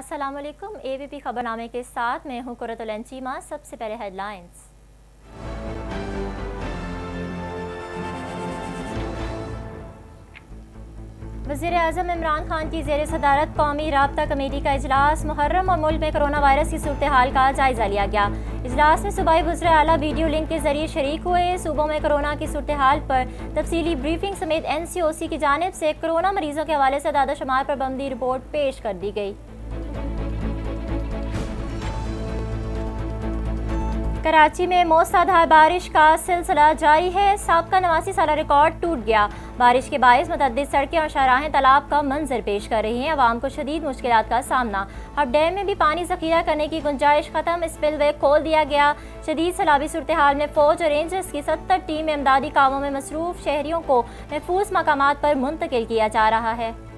अस्सलाम वालेकुम एबीपी खबरनामे के साथ मैं हूँ कुरतुल सबसे पहले हेडलाइंस वज़ीर अजम इमरान खान की जेर सदारत कौमी रबता कमेटी का अजलास मुहर्रम और मुल्क में कोरोना वायरस की सूरत हाल का जायजा लिया गया। इजलास में सूबाई वज्र अला वीडियो लिंक के ज़रिए शरीक हुए। सूबों में कोरोना की सूरत हाल पर तफसीली ब्रीफिंग समेत एन सी ओ सी की जानब से कोरोना मरीजों के हवाले से दादा शुमार पाबंदी रिपोर्ट पेश कर दी गई। कराची में मौसाधार बारिश का सिलसिला जारी है। सबका नवासी साल रिकॉर्ड टूट गया। बारिश के बायस मतद सड़कें और शराहें तालाब का मंजर पेश कर रही हैं। अवाम को शदीद मुश्किल का सामना। अब डैम में भी पानी जखीरा करने की गुंजाइश खत्म। स्पिलवे खोल दिया गया। शदीद सैलाबी सूरत हाल में फौज और रेंजर्स की सत्तर टीम इमदादी कामों में मसरूफ शहरियों को महफूज मकाम पर मुंतकिल किया जा रहा है।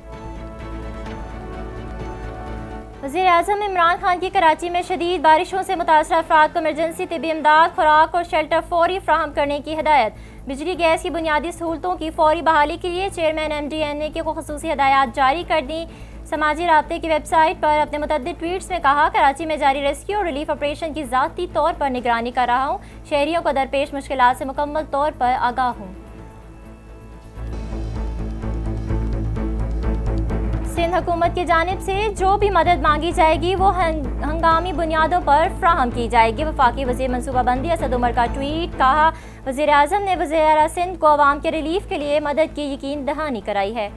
वजी अजम इमरान खान की कराची में शदीद बारिशों से मुतासर अफराद को एमरजेंसी तबी इमदाद, खुराक और शेल्टर फौरी फ्राहम करने की हदायत। बिजली, गैस की बुनियादी सहूलतों की फौरी बहाली के लिए chairman M D N A के को खसूस हदायत जारी कर दी। समाजी रबते की वेबसाइट पर अपने मुतद ट्वीट्स में कहा, कराची में जारी रेस्क्यू और रिलीफ ऑपरेशन की ज़ाती तौर पर निगरानी कर रहा हूँ। शहरीों को दरपेश मुश्किल से मुकम्मल तौर पर आगाह हूँ। सिंध हुकूमत की जानब से जो भी मदद मांगी जाएगी, वो हंगामी बुनियादों पर फ्राहम की जाएगी। वफाकी वजी मनसूबाबंदी असद उमर का ट्वीट, कहा वजी अजम ने वजी सिंध को आवाम के रिलीफ के लिए मदद की यकीन दहानी कराई है।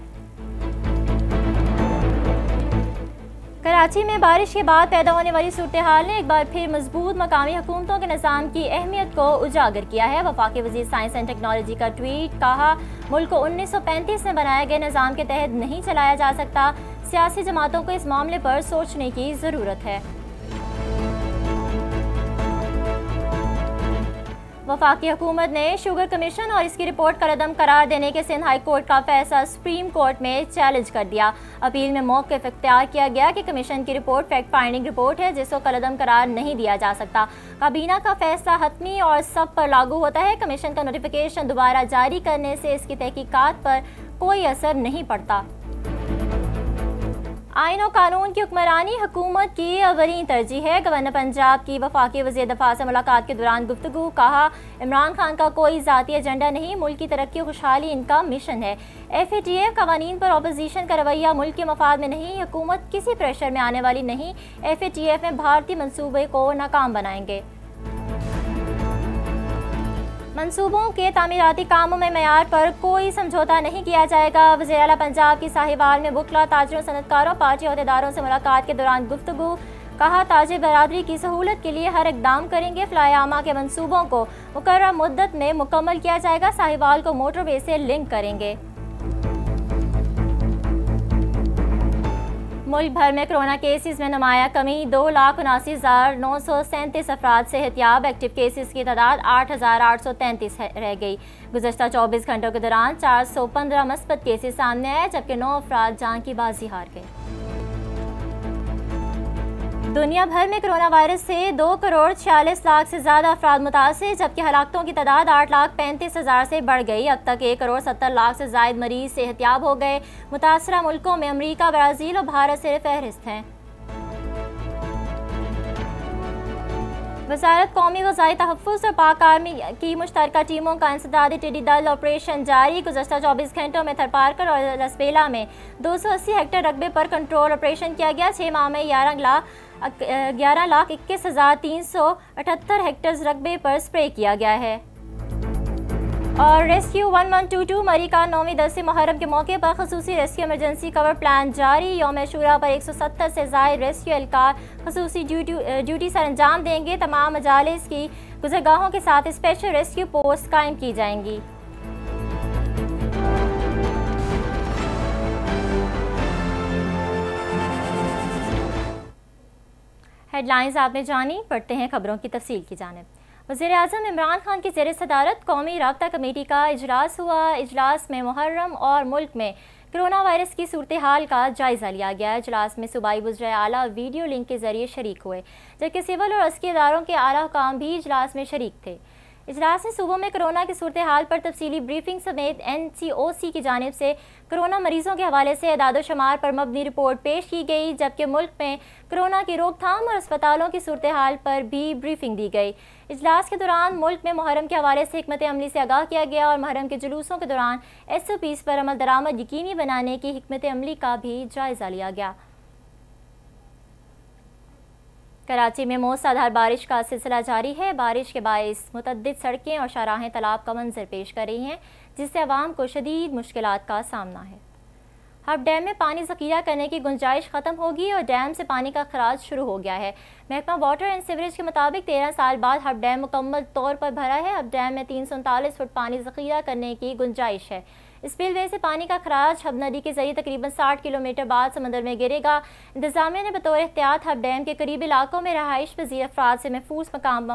कराची में बारिश के बाद पैदा होने वाली सूरत हाल ने एक बार फिर मज़बूत मकामी हुकूमतों के निज़ाम की अहमियत को उजागर किया है। वफाक वजी साइंस एंड टेक्नोलॉजी का ट्वीट, कहा, मुल्क को उन्नीस सौ पैंतीस में बनाए गए निज़ाम के तहत नहीं चलाया जा सकता। सियासी जमातों को इस मामले पर सोचने की ज़रूरत है। वफाकी हुकूमत ने शुगर कमीशन और इसकी रिपोर्ट का रदम करार देने के सिंध हाई कोर्ट का फैसला सुप्रीम कोर्ट में चैलेंज कर दिया। अपील में मौके इख्तियार किया गया कि कमीशन की रिपोर्ट फैक्ट फाइंडिंग रिपोर्ट है, जिसको कलदम करार नहीं दिया जा सकता। काबीना का फैसला हतमी और सब पर लागू होता है। कमीशन का नोटिफिकेशन दोबारा जारी करने से इसकी तहकीकात पर कोई असर नहीं पड़ता। आइन और कानून की हुक्मरानी हुकूमत की अवरीन तरजीह है। गवर्नर पंजाब की वफाकी वजी दफ़ा से मुलाकात के दौरान गुफ्तु कहा, इमरान खान का कोई ज़ाती एजेंडा नहीं, मुल्क की तरक्की खुशहाली इनका मिशन है। एफ़ ए टी एफ़ कवानीन पर अपोजिशन का रवैया मुल्क के मफाद में नहीं, हुकूमत किसी प्रेशर में आने वाली नहीं। एफ़ ए टी एफ़ में भारतीय मनसूबे को नाकाम बनाएँगे। मनसूबों के तमीराती कामों में मैार पर कोई समझौता नहीं किया जाएगा। वजी अला पंजाब की साहिवाल में बुखला, ताजरों, सनतकारों, पार्टी अहदेदारों से मुलाकात के दौरान गुफ्तु कहा ताजिर बरदरी की सहूलत के लिए हर इकदाम करेंगे। फ्लायामा के मनसूबों को मुकर मुद्दत में मुकम्मल किया जाएगा। साहिवाल को मोटरवे से लिंक करेंगे। मुल्क भर में कोरोना केसेस में नुमाया कमी, दो लाख उनासी हज़ार नौ सौ सैंतीस अफराद सेहतियाब एक्टिव केसेस की तादाद आठ हज़ार आठ सौ तैंतीस रह गई। गुजशत चौबीस घंटों के दौरान चार सौ पंद्रह मस्बत केसेस सामने आए, जबकि नौ अफराद जान की बाजी हार गए। दुनिया भर में कोरोना वायरस से दो करोड़ छियालीस लाख से ज़्यादा अफराद मुतासर, जबकि हलाकतों की तादाद आठ लाख पैंतीस हज़ार से बढ़ गई। अब तक एक करोड़ सत्तर लाख से जायद मरीज़ सेहतियाब हो गए। मुतासर मुल्कों में अमरीका, ब्राज़ील और भारत से फहरिस्त हैं। वजारत कौमी गजाई तहफ़ और पाक आर्मी की मुश्तर टीमों का इंसदादी टिड्डी दल ऑपरेशन जारी, गुजशत चौबीस घंटों में थरपारकर और लसबेला में दो सौ अस्सी हेक्टर रकबे पर कंट्रोल ऑपरेशन किया गया। छः माह में ग्यारह लाख ग्यारह लाख इक्कीस हज़ार तीन सौ अठहत्तर हेक्टर रकबे पर स्प्रे किया गया है। और rescue one one two two Murree का नौवीं दस मुहर्रम के मौके पर खसूस रेस्क्यू एमरजेंसी कवर प्लान जारी। योम शूरा पर एक सौ सत्तर से जायद रेस्क्यू एहलकार खसूसी ड्यूटी ड्यूटी सर अंजाम देंगे। तमाम मजालिस की गुजरगाहों के साथ स्पेशल रेस्क्यू पोस्ट कायम की जाएँगी। हेडलाइंस आपने जानी, पढ़ते हैं खबरों की तफसील की जानब। वजी अजम इमरान खान की जेर सदारत कौमी रबता कमेटी का इजलास हुआ। इजलास में मुहर्रम और मुल्क में कोरोना वायरस की सूरत हाल का जायज़ा लिया गया। इजलास में सूबाई बुजर आला वीडियो लिंक के ज़रिए शरीक हुए, जबकि सिविल और अस्की इदारों के आला हुकाम भी इजलास में शरीक थे। इजलास में सूबों में कोरोना की सूरत हाल पर तफसीली ब्रीफिंग समेत एन सी ओ सी की जानब से कोरोना मरीजों के हवाले से अदाद शुमार पर मबनी रिपोर्ट पेश की गई, जबकि मुल्क में कोरोना की रोकथाम और अस्पतालों की सूरत हाल पर भी ब्रीफिंग दी गई। इजलास के दौरान मुल्क में मुहर्रम के हवाले से हमत अमली से आगाह किया गया और मुहर्रम के जुलूसों के दौरान एस ओ पीज़ पर अमल दरामद यकीनी बनाने की हमत अमली का भी जायज़ा लिया गया। कराची में मौसाधार बारिश का सिलसिला जारी है। बारिश के बायस मुतद सड़कें और शाहराहें तालाब का मंजर पेश कर रही हैं, जिससे आवाम को शदीद मुश्किल का सामना है। हब डैम में पानी जखीरा करने की गुंजाइश ख़त्म होगी और डैम से पानी का खराज शुरू हो गया है। महकमा वाटर एंड सीवरेज के मुताबिक तेरह साल बाद हब डैम मुकम्मल तौर पर भरा है। हब डैम में तीन सौ उनतालीस फुट पानी जखीरा करने की गुंजाइश है। स्पिलवे से पानी का खराज हब नदी के ज़रिए तकरीबन 60 किलोमीटर बाद समंदर में गिरेगा। इंतजामिया ने बतौर एहतियात हब डैम के करीबी इलाकों में रहाइश पजीर अफराद से महफूज मकाम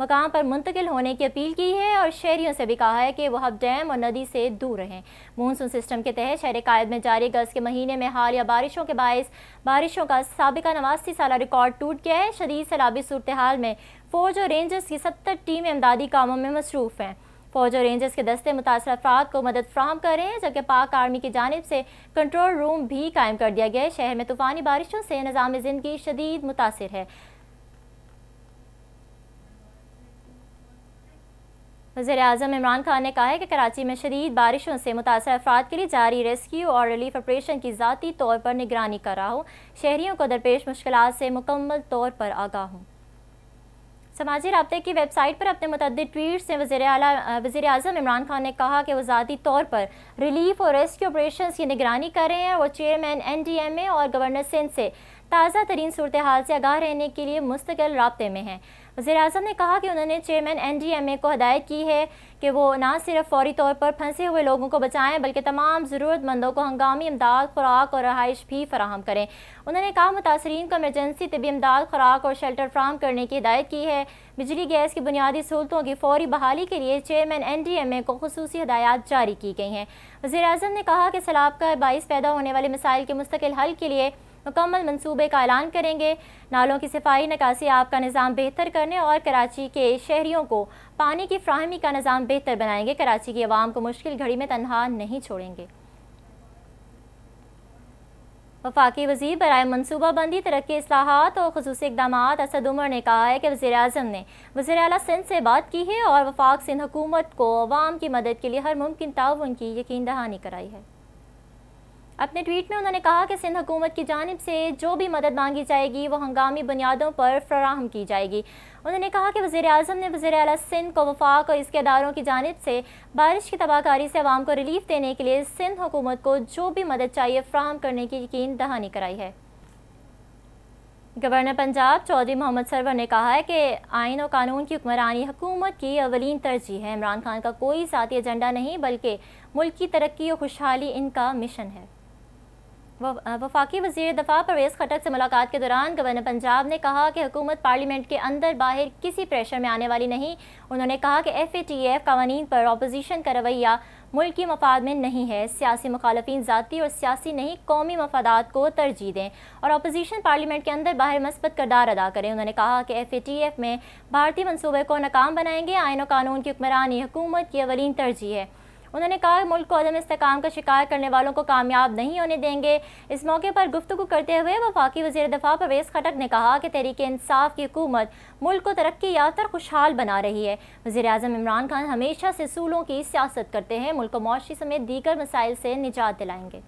मकाम पर मुंतकिल होने की अपील की है और शहरीों से भी कहा है कि वह हब डैम और नदी से दूर रहें। मानसून सिस्टम के तहत शहर कायद में जारी गज के महीने में हाल या बारिशों के बायस बारिशों का सबका नवासी साल रिकॉर्ड टूट गया है। शदीद सैलाबी सूरत हाल में फौज और रेंजर्स की सत्तर टीमें इमदादी कामों में मसरूफ़ हैं। फौज और रेंजर्स के दस्ते मुतासर अफराद को मदद फ्राहम कर रहे हैं, जबकि पाक आर्मी की जानब से कंट्रोल रूम भी कायम कर दिया गया है। शहर में तूफ़ानी बारिशों से निज़ाम ज़िंदगी शदीद मुतासर है। वजी अजम इमरान खान ने कहा है कि कराची में शदीद बारिशों से मुतासर अफराद के लिए जारी रेस्क्यू और रिलीफ ऑपरेशन की ज़ाती तौर पर निगरानी कर रहा हूँ। शहरीों को दरपेश मुश्किल से मुकम्मल तौर पर आगाह हूँ। समाजी रबते की वेबसाइट पर अपने मुतद ट्वीट से वजी वजी अजम इमरान खान ने कहा कि वो ज़ाती तौर पर रिलीफ और रेस्क्यू ऑपरेशन की निगरानी कर रहे हैं। और chairman N D M A और गवर्नर सिंध से ताज़ा तरीन सूरत हाल से आगाह रहने के लिए मुस्तकिल रबते में हैं। वजी अजम ने कहा कि उन्होंने chairman N D M A को हदायत की है कि वो ना सिर्फ़ फौरी तौर पर फंसे हुए लोगों को बचाएँ, बल्कि तमाम ज़रूरतमंदों को हंगामी इमदाद, खुराक और रहाइश भी फराहम करें। उन्होंने कहा, मुतासरीन को एमरजेंसी तबी इमदाद, खुराक और शेल्टर फ्राहम करने की हिदायत की है। बिजली, गैस की बुनियादी सहूलतों की फौरी बहाली के लिए chairman N D M A को खसूस हदायत जारी की गई हैं। वजी अजम ने कहा कि सैलाब का बाईस पैदा होने वाले मिसाइल के मुस्तकिल हल के लिए मुकम्मल मनसूबे का ऐलान करेंगे। नालों की सफ़ाई निकासी आप का निज़ाम बेहतर करने और कराची के शहरीों को पानी की फ्राहमी का निज़ाम बेहतर बनाएँगे। कराची की आवाम को मुश्किल घड़ी में तनहा नहीं छोड़ेंगे। वफाकी वज़ीर बरए मनसूबाबंदी तरक्की असलाहत और खसूस इकदाम असद उमर ने कहा है कि वजी अजम ने वजी अला सिंध से बात की है और वफाक सिंध हुकूमत को अवाम की मदद के लिए हर मुमकिन ताउन की यकीन दहानी कराई है। अपने ट्वीट में उन्होंने कहा कि सिंध हुकूमत की जानब से जो भी मदद मांगी जाएगी, वो हंगामी बुनियादों पर फराहम की जाएगी। उन्होंने कहा कि वजी अजम ने वजी अला सिंध को वफाक और इसके अदारों की जानब से बारिश की तबाहकारी से आवाम को रिलीफ देने के लिए सिंध हुकूमत को जो भी मदद चाहिए फ्राहम करने की यकीन दहानी कराई है। गवर्नर पंजाब चौधरी मोहम्मद सरवर ने कहा है कि आइन और कानून की हुक्मरानी हुकूमत की अवलिन तरजीह है। इमरान खान का कोई साथी एजेंडा नहीं, बल्कि मुल्क की तरक्की और खुशहाली इनका मिशन है। वफाकी वजी दफ़ा परवेज़ खटक से मुलाकात के दौरान गवर्नर पंजाब ने कहा कि हुकूमत पार्लियामेंट के अंदर बाहर किसी प्रेशर में आने वाली नहीं। उन्होंने कहा कि एफ़ ए टी एफ़ कवानीन पर अपोजिशन का रवैया मुल्क की मफाद में नहीं है। सियासी मुखालफी ज़ाती और सियासी नहीं, कौमी मफादात को तरजीह दें और अपोजिशन पार्लियामेंट के अंदर बाहर मस्बत करदार अदा करें। उन्होंने कहा कि एफ़ ए टी एफ़ में भारतीय मनसूबे को नाकाम बनाएँगे। आयन और कानून की हुक्मरानी हुकूमत की अवलिन तरजीह है। उन्होंने कहा, मुल्क को अदम इसकाम का शिकार करने वालों को कामयाब नहीं होने देंगे। इस मौके पर गुफ्तु करते हुए वफाकी वजी दफ़ा परवेज़ खटक ने कहा कि तहरीक इंसाफ की हुकूमत मुल्क को तरक्की याफ्तर खुशहाल बना रही है। वजी अजम इमरान खान हमेशा से सूलों की सियासत करते हैं। मुल्क को मुआशी समेत दीगर मसाइल से निजात दिलाएँगे।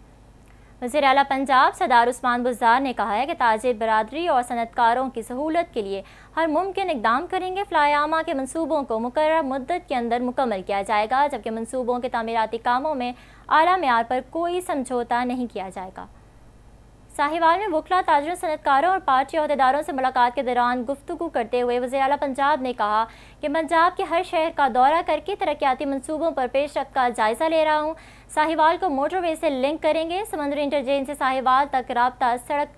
वजी अला पंजाब सदार उस्मान बुजार ने कहा है कि ताजिर बरदरी और सनतकारों की सहूलत के लिए हर मुमकिन इकदाम करेंगे। फ्लायामा के मनसूबों को मुकर मदत के अंदर मुकम्मल किया जाएगा, जबकि मनसूबों के तमीराती कामों में अली मैार पर कोई समझौता नहीं किया जाएगा। साहिवाल में वखला ताजर सनतकारों और पार्टी अहदेदारों से मुलाकात के दौरान गुफ्तु करते हुए वजी अला पंजाब ने कहा कि पंजाब के हर शहर का दौरा करके तरक्याती मनसूबों पर पेश पेशरफ का जायज़ा ले रहा हूँ। साहिवाल को मोटरवे से लिंक करेंगे। समंदरी इंटरचेंज से साहिवाल तक रबता सड़क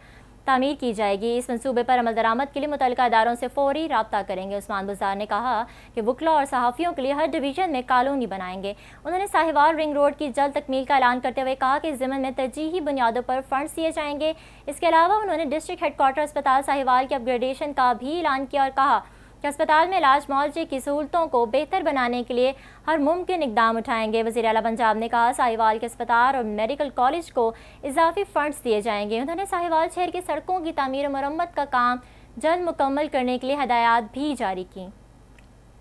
तामीर की जाएगी। इस मनसूबे पर अमल दरामद के लिए मुतल इदारों से फौरी रबता करेंगे। उस्मान बुजार ने कहा कि वकला और सहाफ़ियों के लिए हर डिवीज़न में कॉलोनी बनाएँगे। उन्होंने साहिवाल रिंग रोड की जल्द तकमील का ऐलान करते हुए कहा कि ज़मन में तरजीही बुनियादों पर फंड्स दिए जाएँगे। इसके अलावा उन्होंने डिस्ट्रिक्ट हेडकोार्टर अस्पताल साहिवाल के अपग्रेडेशन का भी ऐलान किया और कहा अस्पताल में इलाज मुआवजे की सहूलतों को बेहतर बनाने के लिए हर मुमकिन इकदाम उठाएँगे। वजी अला पंजाब ने कहा, साहिवाल के अस्पताल और मेडिकल कॉलेज को इजाफी फंड्स दिए जाएँगे। उन्होंने साहिवाल शहर की सड़कों की तमीर मरम्मत का काम जल्द मुकम्मल करने के लिए हदायत भी जारी की।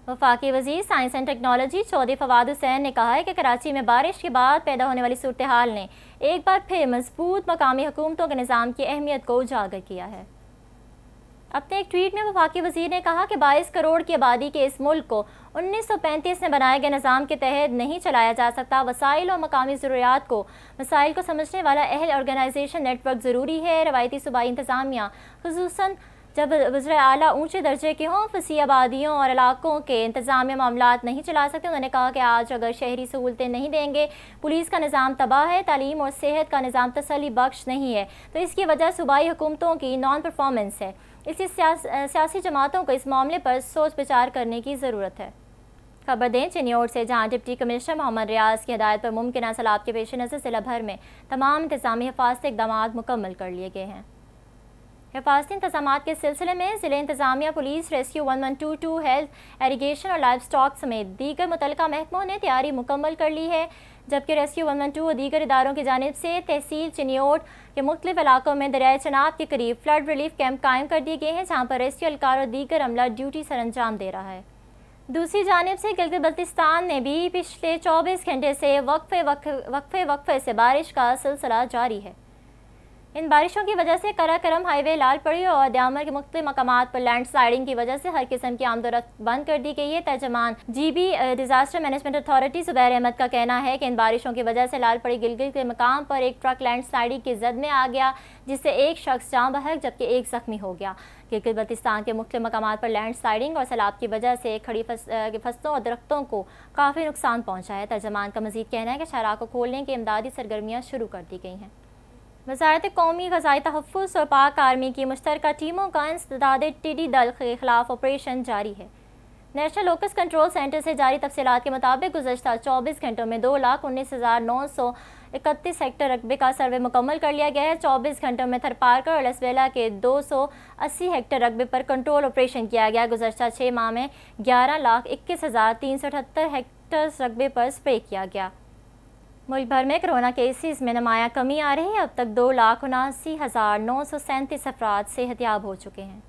वफाकी वज़ीर science and technology Chaudhry Fawad Hussain ने कहा है कि कराची में बारिश के बाद पैदा होने वाली सूरत हाल ने एक बार फिर मज़बूत मकामी हुकूमतों के निज़ाम की अहमियत को उजागर किया है। अपने एक ट्वीट में वफाकी वज़ीर ने कहा कि 22 करोड़ की आबादी के इस मुल्क को 1935 में बनाए गए निज़ाम के तहत नहीं चलाया जा सकता। वसाइल और मकामी ज़रूरियात को, मसाइल को समझने वाला अहल ऑर्गेनाइजेशन नेटवर्क ज़रूरी है। रवायती सूबाई इंतज़ामिया खसूस जब वज्र अला ऊँचे दर्जे के हों, फसी आबादियों और इलाकों के इंतज़ाम मामला नहीं चला सकते। उन्होंने कहा कि आज अगर शहरी सहूलतें नहीं देंगे, पुलिस का निज़ाम तबाह है, तालीम और सेहत का निज़ाम तसली बख्श नहीं है। तो इसकी वजह सूबाई हुकूमतों की नॉन परफॉर्मेंस है। इसी सियासी जमातों को इस मामले पर सोच विचार करने की ज़रूरत है। खबर दें चिन्योट से जहाँ डिप्टी कमिश्नर मोहम्मद रियाज की हदायत पर मुमकिन सलाब के पेश नज़र जिला भर में तमाम इंतजामी हिफाजत इकदाम मुकम्मल कर लिए गए हैं। हिफाजती इंतज़ाम के सिलसिले में ज़िले इंतजामिया police, rescue one one two two health irrigation और लाइफ स्टॉक समेत दीगर मुतल महकमों ने तैयारी मुकम्मल कर ली है, जबकि रेस्क्यू वन वन टू और दीगर इदारों की जानब से तहसील चिनियोट के मुख्तलिफ़ इलाकों में दरियाए चनाब के करीब फ्लड रिलीफ कैंप कायम कर दिए गए हैं, जहाँ पर रेस्क्यू एहलकार और दीगर अमला ड्यूटी सर अंजाम दे रहा है। दूसरी जानब से गिलगित बल्तिस्तान ने भी पिछले 24 घंटे से वक्फे वक्फे वक्फे से बारिश का सिलसिला जारी है। इन बारिशों की वजह से कराकरम हाईवे लाल पड़ी और द्यामर के मुख्त मकाम पर लैंड स्लाइडिंग की वजह से हर किस्म की आमदोरफ्त बंद कर दी गई है। तर्जमान G B disaster management authority Zubair Ahmed का कहना है कि इन बारिशों की वजह से लाल पड़ी गिलगिल के मकाम पर एक ट्रक लैंड स्लाइडिंग की जद में आ गया, जिससे एक शख्स जाँ बहक, जबकि एक जख्मी हो गया। गिलगित बल्तिस्तान के मुख्य मकाम पर लैंड स्लाइडिंग और सैलाब की वजह से खड़ी फ़सलों और दरख्तों को काफ़ी नुकसान पहुँचा है। तर्जमान का मजीद कहना है कि शराह को खोलने की इमदादी सरगर्मियाँ शुरू कर दी गई हैं। वजारत कौमी गजाई तहफ़ और पाक आर्मी की मुश्तर टीमों का इंसदाद टिडी दल के खिलाफ ऑपरेशन जारी है। नेशनल लोकस कंट्रोल सेंटर से जारी तफसीत के मुताबिक गुजशत चौबीस घंटों में दो लाख उन्नीस हज़ार नौ सौ इकतीस हेक्टर रकबे का सर्वे मुकम्मल कर लिया गया है। चौबीस घंटों में थरपारकर और लसवेला के दो सौ अस्सी हेक्टर रकबे पर कंट्रोल ऑपरेशन किया गया। गुजशत छः माह में ग्यारह लाख इक्कीस हज़ार तीन सौ अठहत्तर हेक्टर रकबे पर स्प्रे किया गया। मुल्क भर में कोरोना केसेस में नमाया कमी आ रही है। अब तक दो लाख उनासी हज़ार नौ सौ सैंतीस अफराद सेहतियाब हो चुके हैं।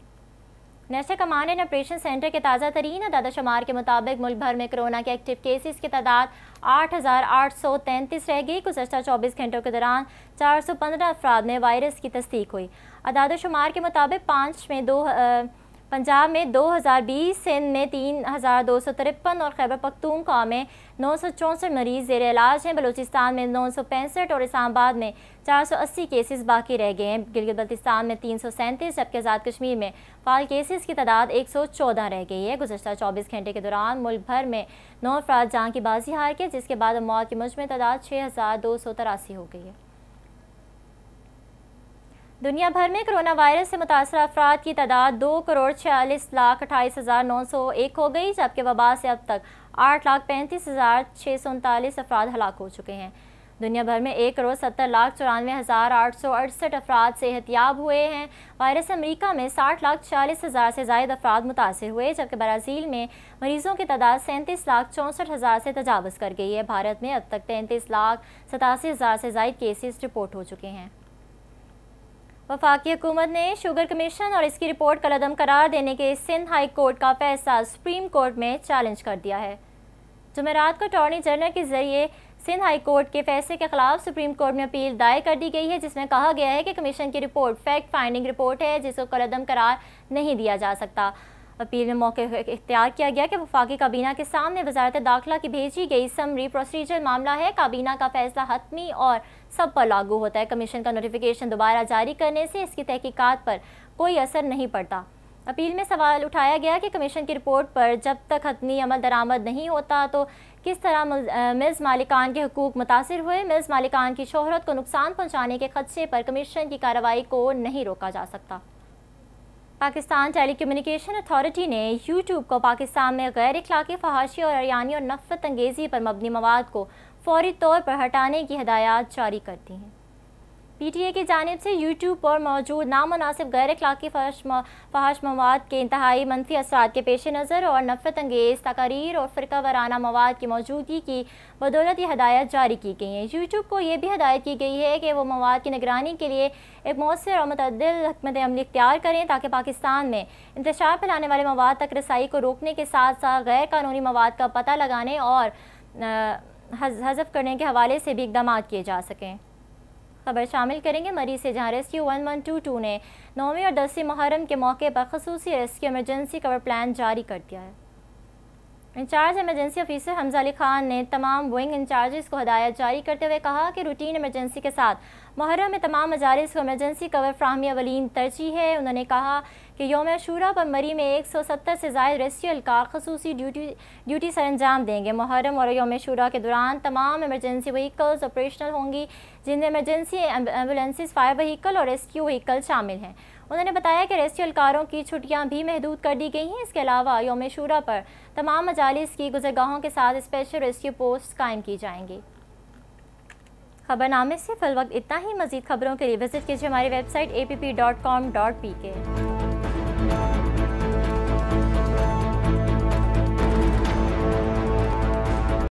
National command and operation centre के ताज़ा तरीन दादा शुमार के मुताबिक मुल्क भर में कोरोना के एक्टिव केसेस की तादाद आठ हज़ार आठ सौ तैंतीस रह गई। गुजशत चौबीस घंटों के दौरान चार सौ पंद्रह अफराद में वायरस की तस्दीक हुई। अदाद शुमार के मुताबिक पाँच में दो आ, पंजाब में 2020 सिंध में तीन हज़ार दो सौ तिरपन और खैबर पख्तूनख्वा में नौ सौ चौंसठ मरीज़ जेर इलाज हैं। बलूचिस्तान में नौ सौ पैंसठ और इस्लामाबाद में चार सौ अस्सी केसेस बाकी रह गए हैं। गिलगित बल्तिस्तान में तीन सौ सैंतीस, जबकि आज़ाद कश्मीर में फाल केसेस की तादाद एक सौ चौदह रह गई है। गुजशत चौबीस घंटे के दौरान मुल्क भर में नौ अफराद जहाँ की बाजी हार के, जिसके बाद मौत की मुजम तादाद छः हज़ार दो सौ तिरासी हो गई है। दुनिया भर में कोरोना वायरस से मुतासर अफराद की तादाद दो करोड़ छियालीस लाख अट्ठाईस हज़ार नौ सौ एक हो गई, जबकि वबा से अब तक आठ लाख पैंतीस हज़ार छः सौ उनतालीस अफराद हलाक हो चुके हैं। दुनिया भर में एक करोड़ सत्तर लाख चौरानवे हज़ार आठ सौ अड़सठ अफराद सेहतियाब हुए हैं। वायरस अमरीका में साठ लाख चालीस हज़ार से जायद अफराद मुतासर हुए, जबकि ब्राज़ील में मरीज़ों की तादाद सैंतीस लाख चौंसठ हज़ार से तजावज़ कर गई है। भारत में अब तक तैंतीस लाख सतासी हज़ार से जायद केसेस रिपोर्ट हो चुके हैं। वफाकी हुकूमत ने शुगर कमीशन और इसकी रिपोर्ट का कलदम करार देने के सिंध हाई कोर्ट का फैसला सुप्रीम कोर्ट में चैलेंज कर दिया है। जमेरात को अटॉर्नी जनरल के ज़रिए सिंध हाई कोर्ट के फैसले के खिलाफ सुप्रीम कोर्ट में अपील दायर कर दी गई है, जिसमें कहा गया है कि कमीशन की रिपोर्ट फैक्ट फाइंडिंग रिपोर्ट है, जिसको कलदम करार नहीं दिया जा सकता। अपील में मौके इख्तियार किया गया कि वफाकी काबीना के सामने वजारत दाखिला की भेजी गई समरी प्रोसीजर मामला है। काबीना का फैसला हतमी और सब पर लागू होता है। कमीशन का नोटिफिकेशन दोबारा जारी करने से इसकी तहकीकात पर कोई असर नहीं पड़ता। अपील में सवाल उठाया गया कि कमीशन की रिपोर्ट पर जब तक हतमी अमल दरामद नहीं होता तो किस तरह मिल्स मालिकान के हकूक मुतासर हुए? मिल्स मालिकान की शोहरत को नुकसान पहुँचाने के खदशे पर कमीशन की कार्रवाई को नहीं रोका जा सकता। पाकिस्तान टेलीकम्युनिकेशन अथॉरिटी ने यूट्यूब को पाकिस्तान में गैर इखलाकी फहाशी और अरियानी और नफ़रत अंगेज़ी पर मबनी मवाद को फौरी तौर पर हटाने की हदायत जारी कर दी हैं। पीटीए की जानब से यूट्यूब पर मौजूद नामनासिब गैर अखलाकी फहाश मवाद के इंतहाई मनफी असरा के पेश नज़र और नफरत अंगेज़ तकारीर और फ़िरका वाराना मवाद की मौजूदगी की बदौलत ये हदायत जारी की गई हैं। यूट्यूब को यह भी हदायत की गई है कि वो मवाद की निगरानी के लिए एक मौसर और मतदल हमत अमली इख्तियार करें ताकि पाकिस्तान में इंतशार फैलाने वाले मवाद तक रसाई को रोकने के साथ साथ गैर कानूनी मवाद का पता लगाने और हजफ करने के हवाले से भी इकदाम किए जा सकें। खबर शामिल करेंगे। मरीज़ से जहाँ rescue one one two two ने नौवीं और दसवीं मुहरम के मौके पर खसूसी रेस्क्यू एमरजेंसी कवर प्लान जारी कर दिया है। In charge emergency officer Hamza Ali Khan ने तमाम विंग इंचार्जेस को हदायत जारी करते हुए कहा कि रूटीन इमरजेंसी के साथ मुहर्रम में तमाम मजारिस को एमरजेंसी कवर फ्राहमी अवलिन तरजीह है। उन्होंने कहा कि योम शूरा पर मरी में एक सौ सत्तर से जायद रेस्क्यू अलकार खसूसी ड्यूटी ड्यूटी सर अंजाम देंगे। मुहर्रम और योम शूरा के दौरान तमाम एमरजेंसी वहीकल्स ऑपरेशनल होंगी, जिनमें एमरजेंसी एम्बुलेंसेज फायर वहीकल और रेस्क्यू वहीकल शामिल हैं। उन्होंने बताया कि रेस्क्यू अलकारों की छुट्टियाँ भी महदूद कर दी गई हैं। इसके अलावा योम शूरा पर तमाम मजालिस की गुजरगाहों के साथ स्पेशल रेस्क्यू पोस्ट कायम की जाएँगी। खबरनामे से फिल वक्त इतना ही। मजीद खबरों के लिए विज़िट कीजिए हमारी website A P P dot com dot P K